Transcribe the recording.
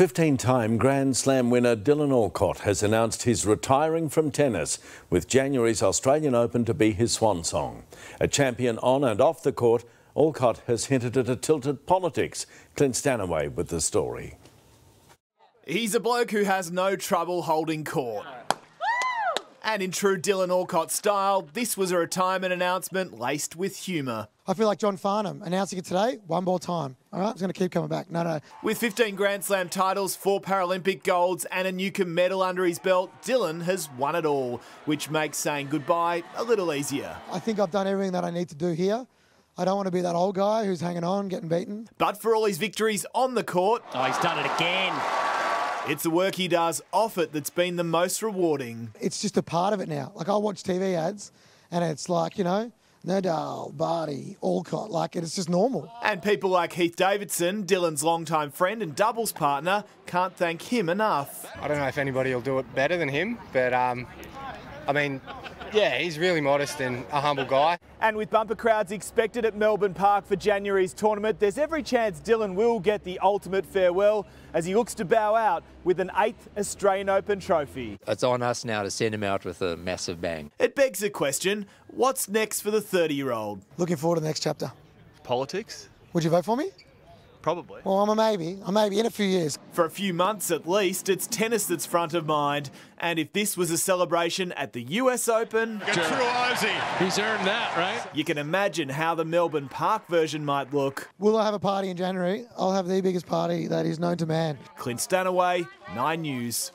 15 time Grand Slam winner Dylan Alcott has announced he's retiring from tennis, with January's Australian Open to be his swan song. A champion on and off the court, Alcott has hinted at a tilted politics. Clint Stanaway with the story. He's a bloke who has no trouble holding court. And in true Dylan Alcott style, this was a retirement announcement laced with humour. I feel like John Farnham announcing it today, one more time. All right, it's going to keep coming back. No, no. With 15 Grand Slam titles, four Paralympic golds, and a Newcombe medal under his belt, Dylan has won it all, which makes saying goodbye a little easier. I think I've done everything that I need to do here. I don't want to be that old guy who's hanging on, getting beaten. But for all his victories on the court, oh, he's done it again. It's the work he does off it that's been the most rewarding. It's just a part of it now. Like I watch TV ads, and it's like you know. Nadal, Barty, Alcott, like it's just normal. And people like Heath Davidson, Dylan's longtime friend and doubles partner, can't thank him enough. I don't know if anybody will do it better than him, but um, I mean, yeah, he's really modest and a humble guy. And with bumper crowds expected at Melbourne Park for January's tournament, there's every chance Dylan will get the ultimate farewell as he looks to bow out with an eighth Australian Open trophy. It's on us now to send him out with a massive bang. It begs the question, what's next for the 30-year-old? Looking forward to the next chapter. Politics? Would you vote for me? Probably. Well, I'm a maybe. A maybe in a few years. For a few months at least, it's tennis that's front of mind. And if this was a celebration at the US Open... A true Aussie. He's earned that, right? You can imagine how the Melbourne Park version might look. Will I have a party in January? I'll have the biggest party that is known to man. Clint Stanaway, 9 News.